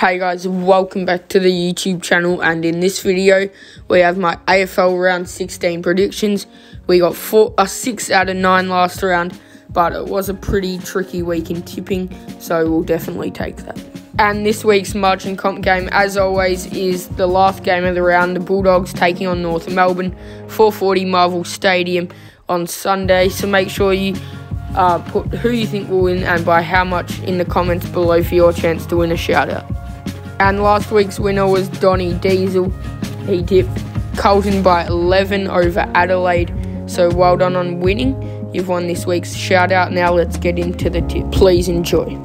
Hey guys, welcome back to the YouTube channel and in this video we have my AFL round 16 predictions. We got four, a 6 out of 9 last round but it was a pretty tricky week in tipping so we'll definitely take that. And this week's margin comp game as always is the last game of the round, the Bulldogs taking on North Melbourne, 440 Marvel Stadium on Sunday so make sure you uh, put who you think will win and by how much in the comments below for your chance to win a shout out. And last week's winner was Donny Diesel. He tipped Carlton by 11 over Adelaide. So well done on winning. You've won this week's shout out. Now let's get into the tip. Please enjoy.